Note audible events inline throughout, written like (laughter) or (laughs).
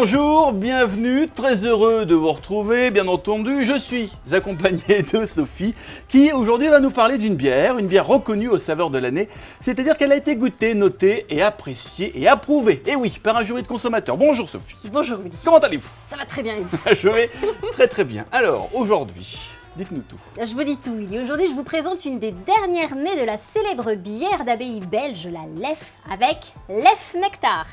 Bonjour, bienvenue, très heureux de vous retrouver. Bien entendu, je suis accompagné (laughs) de Sophie qui aujourd'hui va nous parler d'une bière, une bière reconnue aux saveurs de l'année, c'est-à-dire qu'elle a été goûtée, notée et appréciée et approuvée. Et oui, par un jury de consommateurs. Bonjour Sophie. Bonjour Willy. Comment allez-vous? Ça va très bien (laughs) Je vais très très bien. Alors, aujourd'hui, dites-nous tout. Je vous dis tout Willy. Aujourd'hui je vous présente une des dernières nées de la célèbre bière d'abbaye belge, la Lef, avec Lef Nectar.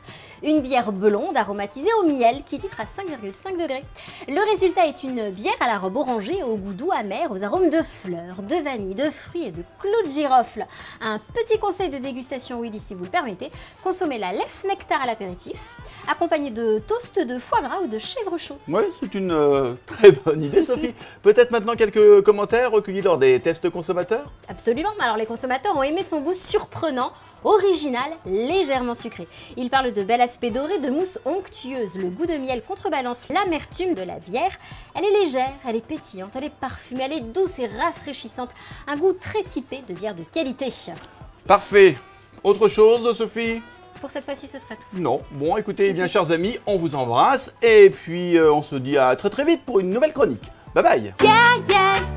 Une bière blonde aromatisée au miel qui titre à 5,5 degrés. Le résultat est une bière à la robe orangée au goût doux amer, aux arômes de fleurs, de vanille, de fruits et de clous de girofle. Un petit conseil de dégustation Willy si vous le permettez, consommez la Lef Nectar à l'apéritif, accompagné de toast de foie gras ou de chèvre chaud. Oui, c'est une euh, très bonne idée Sophie. (laughs) Peut-être maintenant quelques commentaires recueillis lors des tests consommateurs? Absolument. Alors les consommateurs ont aimé son goût surprenant, original, légèrement sucré. Ils parlent de bel aspect doré, de mousse onctueuse. Le goût de miel contrebalance l'amertume de la bière. Elle est légère, elle est pétillante, elle est parfumée, elle est douce et rafraîchissante. Un goût très typé de bière de qualité. Parfait. Autre chose Sophie? Pour cette fois-ci, ce sera tout. Non. Bon, écoutez, eh bien chers amis, on vous embrasse et puis euh, on se dit à très très vite pour une nouvelle chronique. Bye bye Yeah, yeah